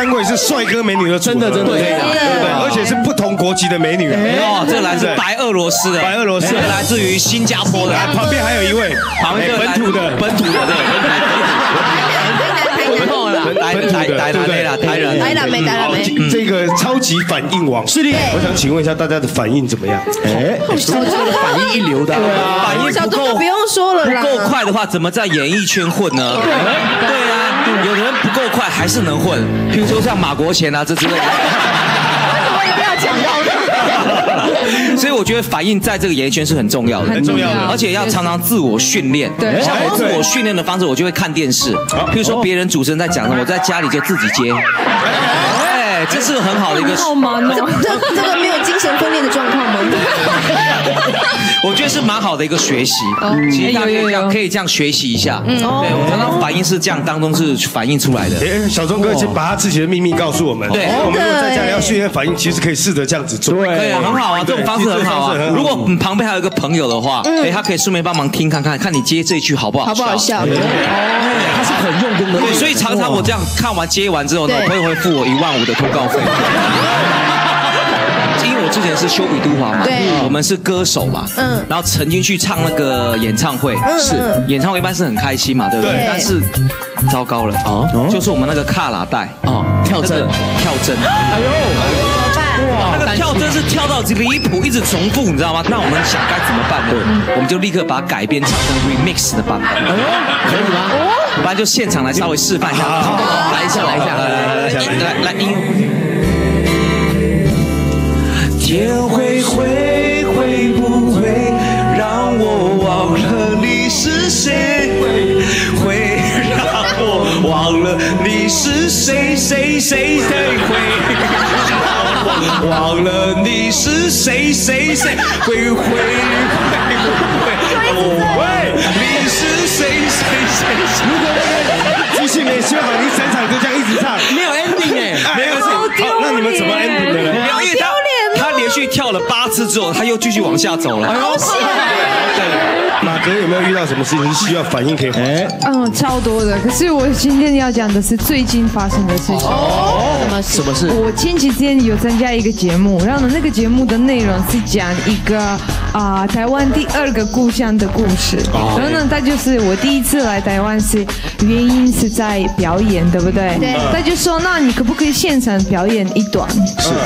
三位是帅哥美女的组合，真的真的对的。对对，而且是不同国籍的美女。哦，这个来自白俄罗斯的，白俄罗斯。这个来自于新加坡的，啊，旁边还有一位，哎旁边本土的，本土的，对，本土的，台本土的台台对不对？台啦，台人，台了没？台了没？这这个超级反应王。是的，我想请问一下大家的反应怎么样？哎，反应一流的，反应不够不用说了啦。不够快的话，怎么在演艺圈混呢？对啊，有的人不够快还是能混，譬如说像马国贤啊这之类的。我也不要讲到所以我觉得反应在这个演艺圈是很重要的，很重要的。而且要常常自我训练。对。像我自我训练的方式，我就会看电视，譬如说别人主持人在讲什么，我在家里就自己接。哎，这是很好的一个，好忙哦。这这个没有精神分裂的状况吗？我觉得是蛮好的一个学习。哦其实大家可以这样可以这样学习一下。嗯哦对，我常常反应是这样当中是反映出来的。哎，小钟哥先把他自己的秘密告诉我们。对我们如果在家里要训练反应，其实可以试着这样子做。对很好啊，这种方式很好啊如果你旁边还有一个朋友的话，哎，他可以顺便帮忙听看看，看你接这一句好不好？好不好？笑？他是很用功的。对，所以常常我这样看完接完之后呢，对我朋友会付我一万五的通告费。因为我之前是修比都华嘛，对我们是歌手嘛，嗯嗯，然后曾经去唱那个演唱会，是嗯演唱会一般是很开心嘛，对不对对？但是糟糕了哦就是我们那个卡拉带哦跳针那个跳针，哎呦，那个跳针是跳到离谱，一直重复，你知道吗？那我们想该怎么办呢？我们就立刻把它改编唱成 remix 的版本。可以吗？不然就现场来稍微示范一下，来一下，来一下，来来来来来音乐。天会会会不会让我忘了你是谁？会会让我忘了你是谁？谁谁？谁会让我忘了你是谁？谁谁？会会跳了八次之后，他又继续往下走了。好险！马哥有没有遇到什么事情是需要反应可以哎？嗯，超多的。可是我今天要讲的是最近发生的事情。哦，什么什么事？我前几天有参加一个节目，然后呢，那个节目的内容是讲一个啊、台湾第二个故乡的故事。然后呢，他就是我第一次来台湾是原因是在表演，对不对？对他就说，那你可不可以现场表演一段？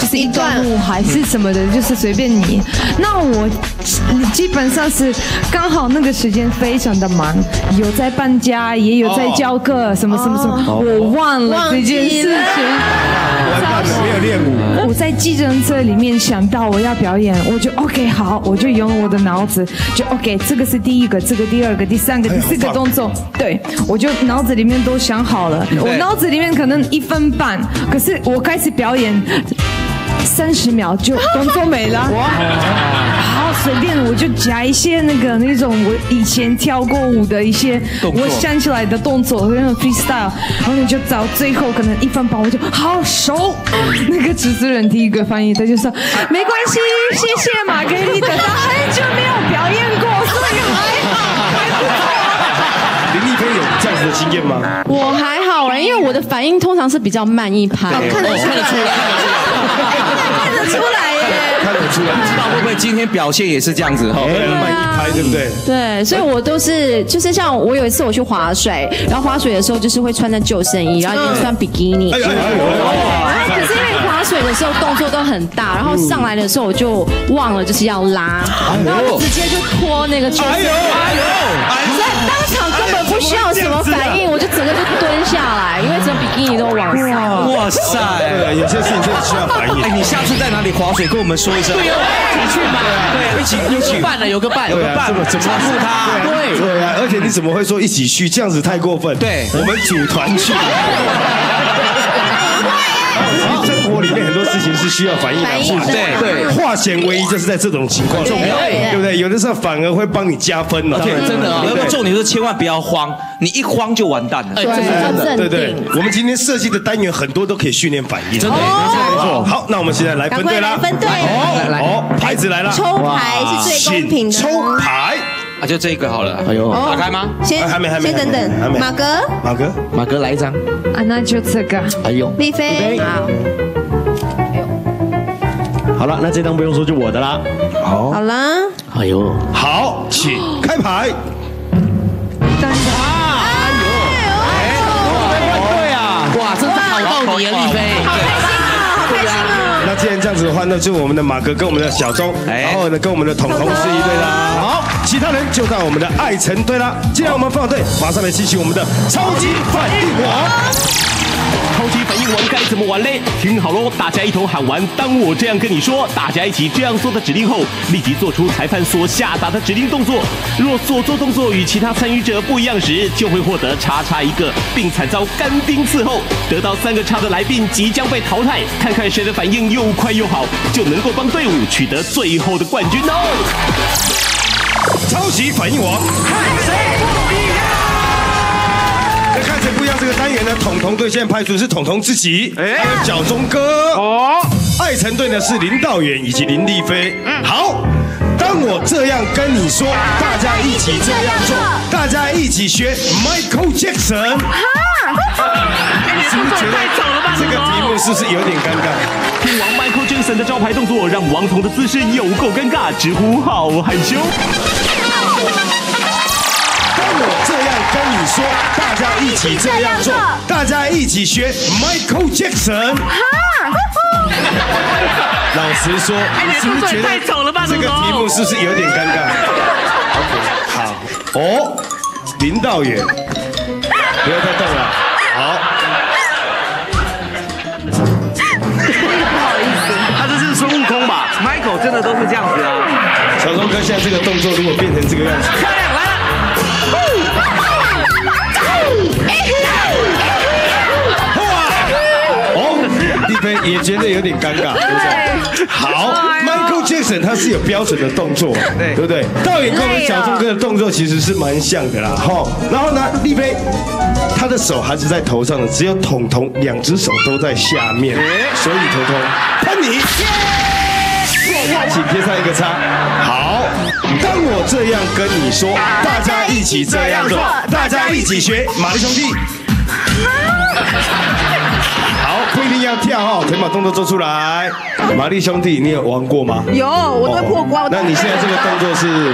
就是一段舞还是什么的，就是随便你。那我基本上是刚好那个时间非常的忙，有在搬家，也有在教课，什么什么什么，我忘了这件事情。练舞。我在计程车里面想到我要表演，我就 OK 好，我就用我的脑子就 OK，这个是第一个，这个第二个，第三个，第四个动作，对我就脑子里面都想好了。我脑子里面可能一分半，可是我开始表演。三十秒就动作没了，好随便我就夹一些那个那种我以前跳过舞的一些我想起来的动作，那种 freestyle，然后你就找最后可能一分半我就好熟。那个主持人第一个翻译他就说没关系，谢谢玛格丽特，他很久没有表演过，所以还好，还不错。林丽菲有这样子的经验吗？我还好哎，因为我的反应通常是比较慢一拍，看得出来 耶。看得出来，不知道会不会今天表现也是这样子哈？哎，慢一拍，对不对？对，所以我都是就是像我有一次我去划水，然后划水的时候就是会穿着救生衣，然后也穿比基尼。哎呦哎呦哎呦！可是因为划水的时候动作都很大，然后上来的时候我就忘了就是要拉，然后就直接就脱那个救生衣，所以当场根本不需要整个就蹲下来，因为整个比基尼都往上。哇塞！对，有些事情真的需要反应哎，。你下次在哪里划水，跟我们说一声。对一起去嘛。对，一起一起。办了，有个伴，有个伴怎，么怎他对对啊，而且你怎么会说一起去？这样子太过分。对我们组团去。生活里面很多事情是需要反应两步的，反应对化险为夷就是在这种情况重要，对对不对？有的时候反而会帮你加分了，对，真的啊有一个重点是千万不要慌，你一慌就完蛋了。哎，对，这是真的。对对。，我们今天设计的单元很多都可以训练反应，真的哦没错。好，那我们现在来分队啦，分队哦，好，牌子来了，抽牌是最公平的请抽牌。啊，就这一个好了。哎呦，打开吗？先哎还没还没先等还没。还等，没。马哥、马哥，马哥来一张。啊，那就这个。哎呦，丽菲，好，好了，那这张不用说，就我的啦。好。好。啦，哎呦，好，请开牌。对啊，哇，真是好到你啊，丽菲。好开心啊，好开心啊。那既然这样子的话，那就我们的马哥跟我们的小钟，哎。然后呢跟我们的彤彤是一对啦。其他人就到我们的爱城队啦。既然我们放队，马上来进行我们的超级反应王。超级反应王该怎么玩嘞？听好喽，大家一同喊完“当我这样跟你说”，大家一起这样做的指令后，立即做出裁判所下达的指令动作。若所做动作与其他参与者不一样时，就会获得叉叉一个，并惨遭干冰伺候。得到三个叉的来宾即将被淘汰，看看谁的反应又快又好，就能够帮队伍取得最后的冠军哦。超级反应王，看谁不一样？那看谁不一样这个单元呢？彤彤队现在派出的是彤彤自己，还有小钟哥哦。爱成队呢是林道远以及林丽菲。好，当我这样跟你说，大家一起这样做，大家一起学 Michael Jackson。是不是觉得这个题目是不是有点尴尬？听王 Michael Jackson 的招牌动作，让王彤的姿势有够尴尬，直呼好害羞。当我这样跟你说，大家一起这样做，大家一起学 Michael Jackson。老实说，你是不是觉得这个题目是不是有点尴尬？OK，好，哦，林道远，不要再动了，好，不好意思他这是孙悟空吧？Michael 真的都是这样子啊。小钟哥现在这个动作如果变成这个样子，漂亮，来了。哦，丽菲也觉得有点尴尬，对不对？好，Michael Jackson 他是有标准的动作，对不对？导演跟我们小钟哥的动作其实是蛮像的啦，哈。然后呢，丽菲他的手还是在头上的，只有彤彤两只手都在下面，所以彤彤喷你，请贴上一个叉。好，当我这样跟你说，大家一起这样做，大家一起学马丽兄弟。好，不一定要跳哦，腿把动作做出来。玛丽兄弟，你有玩过吗？有，我都会破关。那你现在这个动作是，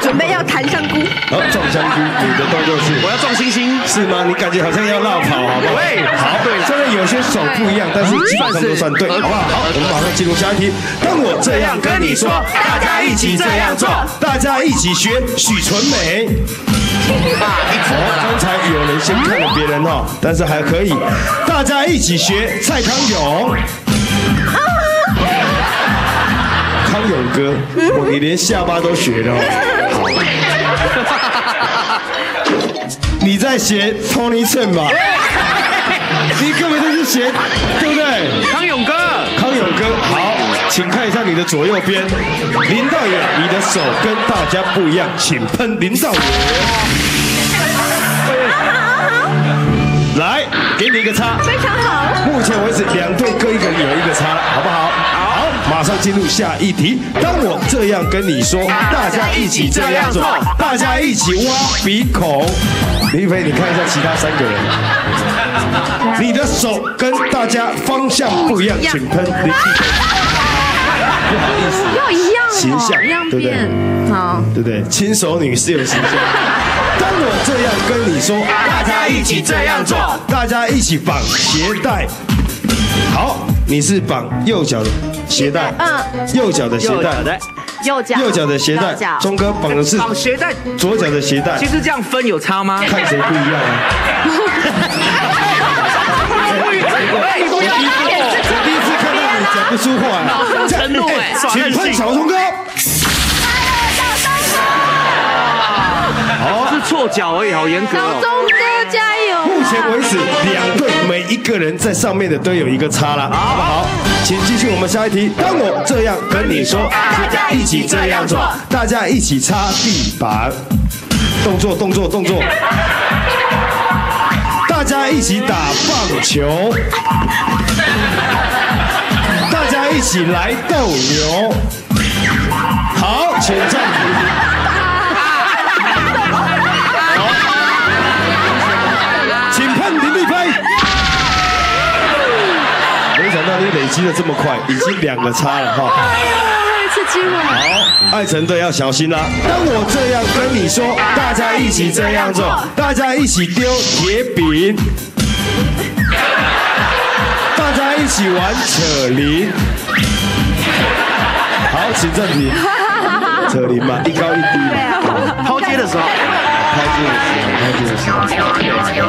准备要弹香菇，哦，撞香菇，你的动作是，我要撞星星。是吗？你感觉好像要绕跑，好不好？对好，对，虽然有些手不一样，但是基本上都算对，好不好？好，我们马上进入下一题。当我这样跟你说，大家一起这样做，大家一起学许纯美。但是还可以，大家一起学蔡康永。康永哥，我你连下巴都学了你在学 Tony Chen 吧？你根本就是学，对不对？康永哥，康永哥，好，请看一下你的左右边，林道远，你的手跟大家不一样，请喷林道远。来，给你一个叉。非常好。目前为止，两队各一个人有一个叉，好不好？好，马上进入下一题。当我这样跟你说，大家一起这样做，大家一起挖鼻孔。林飞，你看一下其他三个人，你的手跟大家方向不一样，请喷林飞。不好意思，要一样形象哦，一样对不对变。好，对不对？亲手女是有形象。当我这样跟你说，大家一起这样做，大家一起绑鞋带。好，你是绑右脚的鞋带，嗯，右脚的鞋带，右脚，右脚的鞋带。钟哥绑的是绑鞋带，左脚的鞋带其，实这样分有差吗？看谁不一样啊？出话啊！程度哎耍请喷小钟哥。哦，是错脚而已，好严格哦。小钟哥加油！目前为止，两队每一个人在上面的都有一个叉了，好不好？请继续我们下一题。当我这样跟你说，大家一起这样做，大家一起擦地板，动作动作动作，大家一起打棒球，一起来斗牛，好，请站。请判林丽飞。没想到你累积的这么快，已经两个叉了哈。还有一次机。好，爱晨队要小心了。当我这样跟你说，大家一起这样做，大家一起丢铁饼，大家一起玩扯铃。好，请暂停。扯铃嘛，一高一低嘛。抛接的时候，抛接的时候，抛接的时候。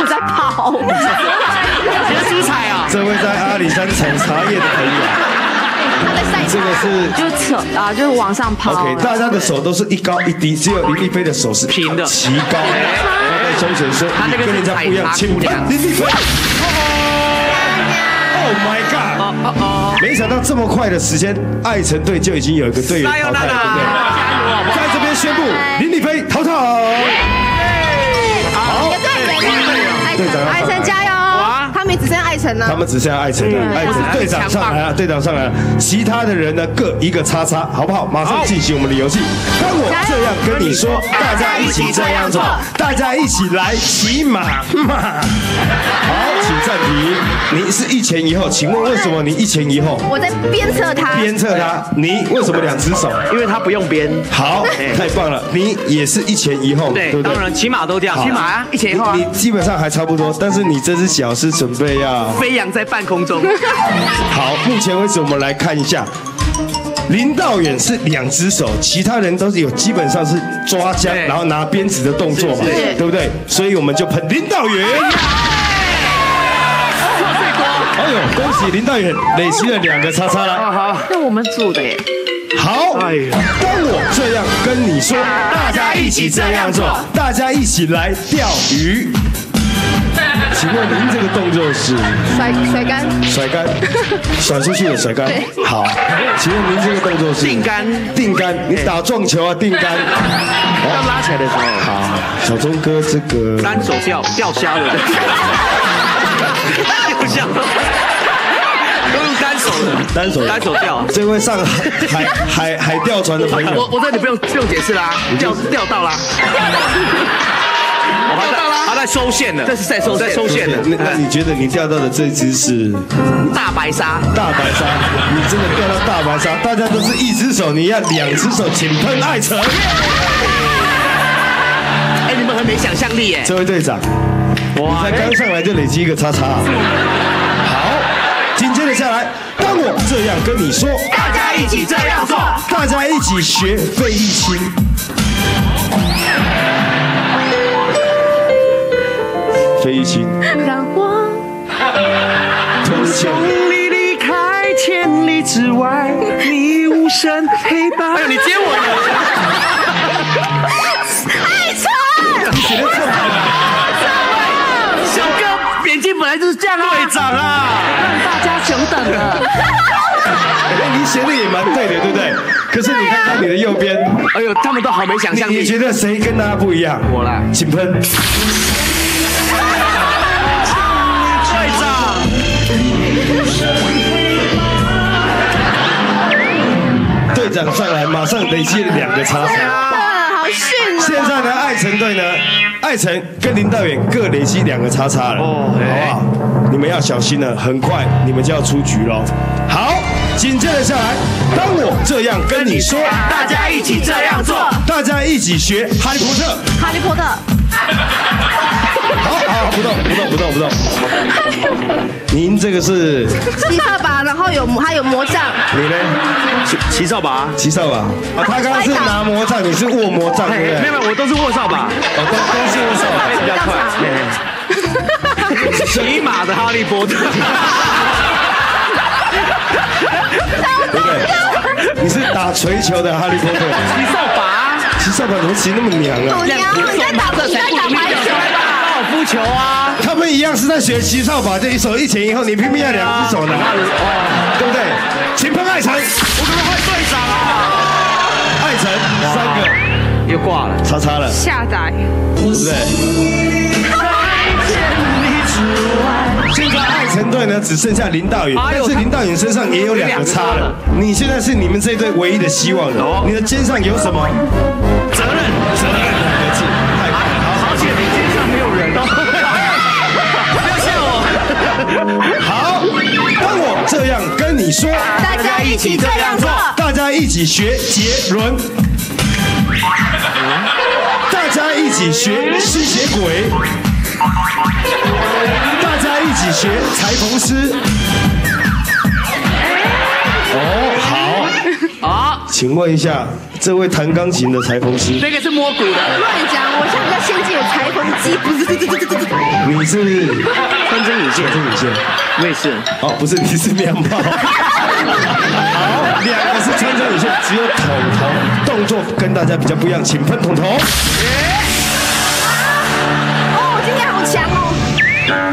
我在跑，你的出彩啊！这位在阿里山采茶叶的朋友，他在晒这个是就扯啊，就是往上抛。OK，大家的手都是一高一低，只有林丽菲的手是平的齐高。他在胸前说：“你他那个是跟人家不一样，采茶请姑娘林丽菲。Oh my！没想到这么快的时间，爱城队就已经有一个队员淘汰了，对不对不对？在这边宣布，林丽飞淘汰。好，爱队长要上来爱城加油！他们只剩下艾晨了。他们只剩下艾辰了，爱城队长上来了，队长上来了，其他的人呢各一个叉叉，好不好？马上进行我们的游戏。当我这样跟你说，大家一起这样做，大家一起来骑马马。好，请暂停。你是一前一后，请问为什么你一前一后？我在鞭策他。鞭策他，你为什么两只手？因为他不用鞭。好，太棒了，你也是一前一后，对不对？当然骑马都这样，骑马啊，一前一后啊你，你基本上还差不多，但是你这只脚是准备要飞扬在半空中。好，目前为止我们来看一下，林道远是两只手，其他人都是有基本上是抓枪，然后拿鞭子的动作嘛，是是对不对？所以我们就喷林道远。哎呦，恭喜林道远累积了两个叉叉了。那我们组的耶。好，当我这样跟你说，大家一起这样做，大家一起来钓鱼。请问您这个动作是？甩甩杆，甩杆，甩出去的甩杆。好，请问您这个动作是？定杆。定杆，你打撞球啊，定杆。要拉起来的时候，好，小钟哥这个单手钓钓虾的，钓虾都用单手的，单手。单手钓。这位上海海海钓船的朋我友，我这里不用不用解释啦，钓钓到啦。我还在还在收线了，这是在收在收线那那。你觉得你钓到的这只是大白鲨，大白鲨？你真的钓到大白鲨？大家都是一只手，你要两只手，请喷爱成。哎，你们很没想象力耶。这位队长，你才刚上来就累积一个叉叉。好，紧接着下来，当我这样跟你说，大家一起这样做，大家一起学费玉清。费玉清，让我偷牵。你离开千里之外，你无声黑白。哎呦，你接我的，你写的错了。小哥眼睛本来就是这样啊。队长啊，让大家久等了。哎，你写的也蛮对的，对不对？可是你看看你的右边，哎呦，他们都好没想象力。你你觉得谁跟大家不一样？我啦请喷。队长上来，马上累积了两个叉叉。啊，好逊啊。现在呢，爱城队呢，爱城跟林道远各累积两个叉叉了，哦好不好？你们要小心了，很快你们就要出局了。好，紧接着下来，当我这样跟你说，大家一起这样做，大家一起学哈利波特。哈利波特，好好，不动不动不动不动。您这个是骑扫把，然后有还有魔杖，你呢？骑扫把。骑扫把啊，他刚刚是拿魔杖，你是握魔杖，对不对？没有没有，我都是握扫把，哦，都都是握扫把。比较快。骑马的哈利波特，对不对？你是打锤球的哈利波特，骑扫把，骑扫把怎么骑那么娘啊我？娘，你在打你在打排球吧？高尔夫球啊，他们一样是在学骑扫把，这一手一前一后，你偏偏要两只手拿，对不对？请喷爱城，我怎么会队长啊？爱城三个又挂了，叉叉了，下载。对不对？现在爱城队呢只剩下林道远，但是林道远身上也有两个叉了。你现在是你们这一队唯一的希望了。你的肩上有什么？责任，责任两个字，太棒了。好险你肩上没有人哦，不要吓我。好，当我这样你说，大家一起这样做，大家一起学杰伦，大家一起学吸血鬼，大家一起学裁缝师。哦，请问一下，这位弹钢琴的裁缝师，这个是摸骨的，乱讲，我现在比较先进，有裁缝机，不是，对对对对对对，你是穿针引线，穿针引线？我也是。哦，不是，你是棉包。好，两个是穿针引线，只有桶头动作跟大家比较不一样，请喷彤彤。哦，今天好强哦，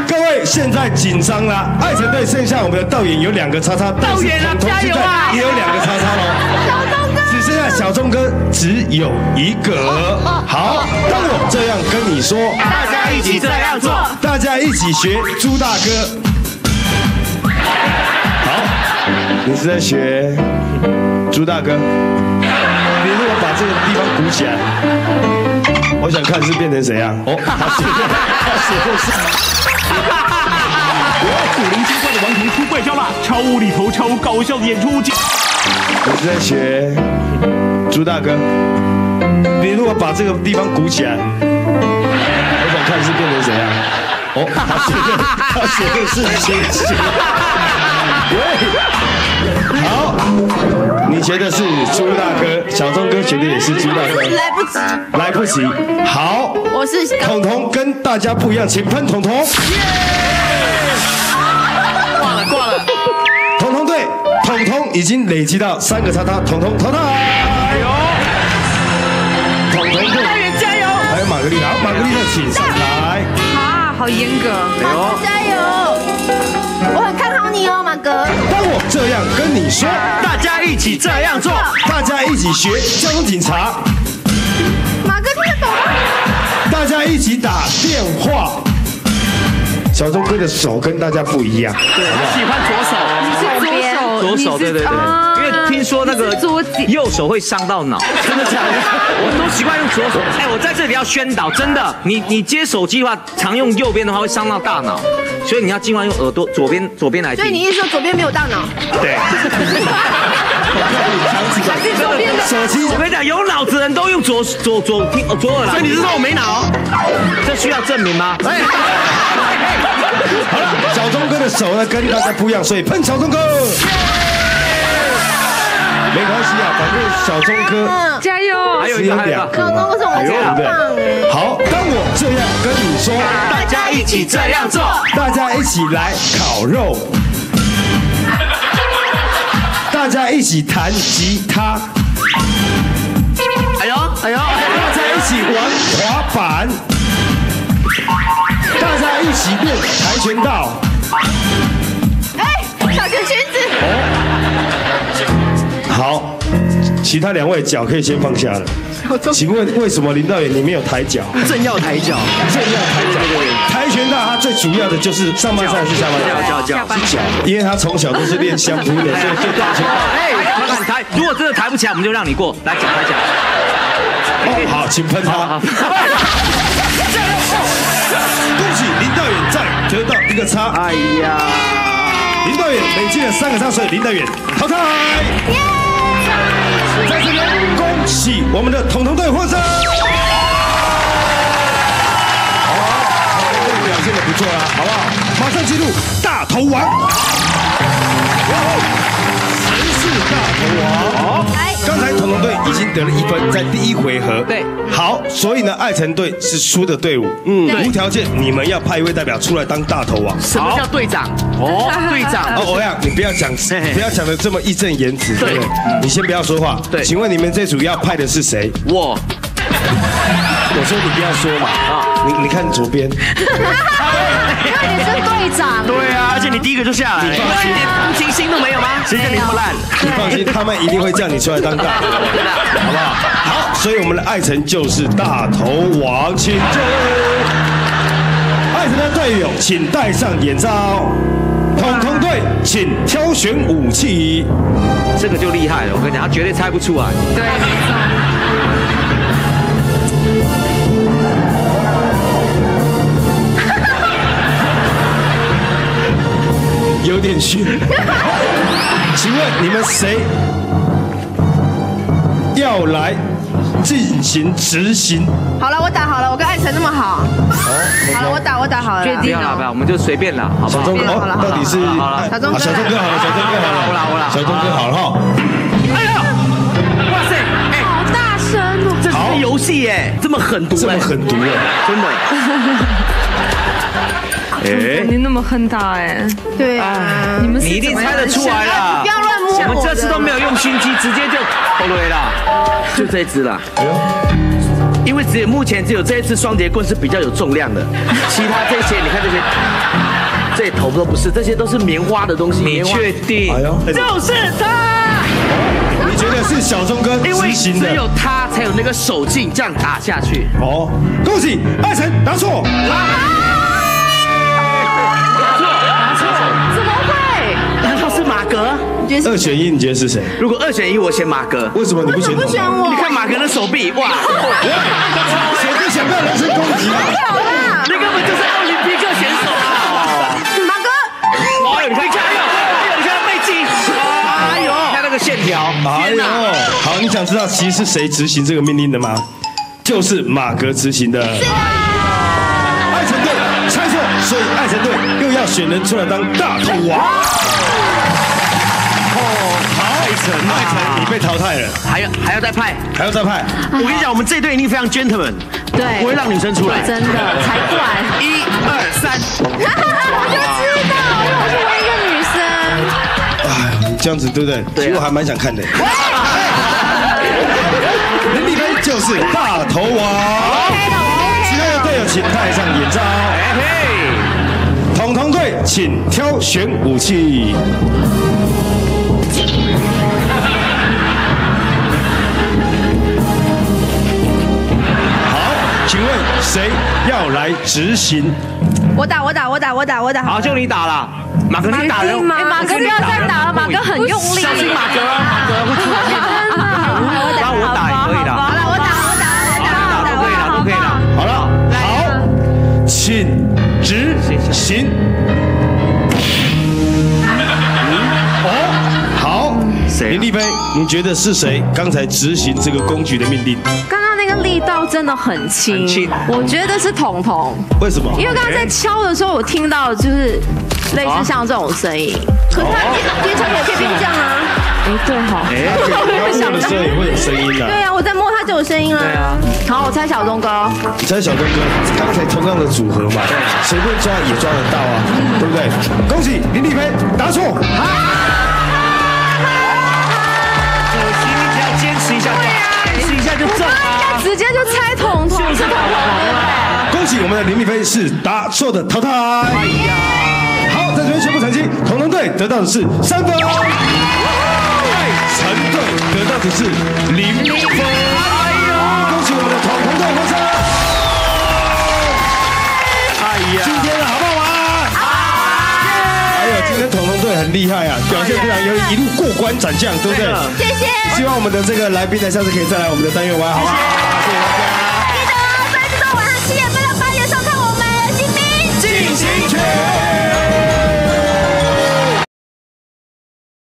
各位现在紧张了，爱城队剩下我们的导演有两个叉叉，但是导演啊彤彤现加油啊在也有两个叉叉喽。小钟哥，只剩下小钟哥只有一个。好，当我这样跟你说，大家一起这样做，大家一起学朱大哥。好，你是在学朱大哥？你如果把这个地方鼓起来，我想看是变成谁啊？哦，他写的，他写的是。古灵精怪的王彤出怪招啦！超无厘头、超搞笑的演出，我是在学朱大哥？你如果把这个地方鼓起来，我想看是变成谁啊？哦，他写的，他写的是星星。喂，好，你学的是朱大哥，小钟哥学的也是朱大哥，来不及，来不及。好，我是彤彤跟大家不一样，请喷彤彤。挂了挂了，彤彤队，彤彤已经累积到三个叉叉，彤彤彤彤。哎呦，彤彤队，加油！还有玛格丽塔，好玛格丽塔请上台。啊，好严格。马哥起这样做，大家一起学交通警察，马哥听得懂吗？大家一起打电话。小钟哥的手跟大家不一样，对喜欢左手。是左手，左手，对对对，因为听说那个左右手会伤到脑，真的假的？我都习惯用左手。哎，我在这里要宣导，真的，你你接手机的话，常用右边的话会伤到大脑，所以你要尽量用耳朵左边左边来听。所以你意思说左边没有大脑？对，手机我跟你讲，有脑子的人都用左左左听哦左耳来。所以你是说我没脑？这需要证明吗？哎，好了，小钟哥的手呢跟大家不一样，所以喷小钟哥。没关系啊，反正小钟哥加油！还有一个两个我对不这样棒对？哎？好，当我这样跟你说，大家一起这样做，大家一起来烤肉，大家一起弹吉他，哎呦哎呦，大家一起玩滑板，大家一起练跆拳道。哎，小裙裙子，好，其他两位脚可以先放下了。请问为什么林导演你没有抬脚？正要抬脚，正要抬脚。跆拳道它最主要的就是上半身还是下半身？脚脚脚是脚，因为他从小都是练相扑的，所以对跆拳道。哎，麻烦你抬，如果真的抬不起来，我们就让你过来讲来讲。哦，好，请喷他。恭喜林道远再得到一个叉。哎呀，林道远累积了三个叉，所以林道远淘汰。再次恭喜我们的彤彤队获胜。好，表现的不错啦，好不好？马上进入大头王。谁是大头王？来，刚才彤彤队已经得了一分，在第一回合。对，好，所以呢，爱城队是输的队伍。嗯，无条件，你们要派一位代表出来当大头王。什么叫队长？哦，队长，哦，欧阳，你不要讲，不要讲的这么义正言辞，对不对？你先不要说话。对请问你们这组要派的是谁？我我说你不要说嘛。啊，你你看左边，你是队长，对啊，而且你第一个就下来，你放心一点同情心都没有吗？谁叫你那么烂？你放心，他们一定会叫你出来当大头，好不好？好，所以我们的爱晨就是大头王，请进。爱晨的队友请戴上眼罩，统统队请挑选武器。这个就厉害了，我跟你讲，他绝对猜不出来。对，有点虚。请问你们谁要来进行执行？好了，我打好了，我跟艾辰那么好。好了，我打我打好了啦。不要了，不要，我们就随便了，好不好？小钟哥，好了好了到底是好了小钟哥啊小钟哥好了，小钟哥好了，我啦我啦小钟哥好了哈。哎呀，哇塞，哎，好大声哦！这是个游戏耶，这么狠毒，这么狠毒啊！真的。哎，你那么恨他哎，对啊，你们是你一定猜得出来啦不！要乱摸我们这次都没有用心机，直接就投雷了。就这一只啦。因为只有目前只有这一次双节棍是比较有重量的，其他这些你看这些，这些头都不是，这些都是棉花的东西。你确定哎？呦，就是他，你觉得是小钟哥因为执行的？只有他才有那个手劲这样打下去。哦，恭喜二神答错。格？二选一，你觉得是谁？如果二选一，我选马哥。为什么你不选？不选我你？看马哥的手臂，哇，选就想不要人身攻击啊！好啦，那根本就是奥林匹克选手啊！马哥，哎呦，你看，哎呦，哎呦，你看他背肌，哎呦，看那个线条，哎呦，好，你想知道其实是谁执行这个命令的吗？就是马哥执行的。爱神队猜错，所以爱神队又要选人出来当大头王。你被淘汰了，还要还要再派。还要再派。我跟你讲，我们这队一定非常 gentleman，对，不会让女生出来。真的才怪。一二三，我就知道，因为我是唯一一个女生。哎，你这样子对不对？其实我还蛮想看的。林立飞就是大头王。其他的队友请戴上眼罩。哎嘿，统统队请挑选武器。谁要来执行？我打我打我打我打我打。好，就你打了。马哥你打人，哎，马哥不要再打了，马哥很用力。小心马哥，马哥会出来。让我打也可以的。好了，我打我打我打都可以了，都可以了。好了，好，请执行。哦，好，林立飞，你觉得是谁刚才执行这个公举的命令？刚刚那个力道真的很轻，很轻我觉得是彤彤，为什么？因为刚刚在敲的时候，我听到就是类似像这种声音。可是他边唱也可以变这样啊。哎，对哈，哎，他摸的时候也会有声音的。对啊，我在摸它就有声音了。对啊，好，我猜小东哥。你猜小东哥刚才同样的组合嘛，谁会抓也抓得到啊，对不对？恭喜林立飞答错。我们的林立飞是答错的淘汰。哎呀，好，在这边宣布成绩，恐龙队得到的是三分，爱城队得到的是零分。哎呦，恭喜我们的恐龙队获胜。哎呀，今天的好不好玩？哎呀，今天恐龙队很厉害啊，表现非常优异，一路过关斩将，对不对？谢谢。希望我们的这个来宾呢，下次可以再来我们的单元玩，好不好？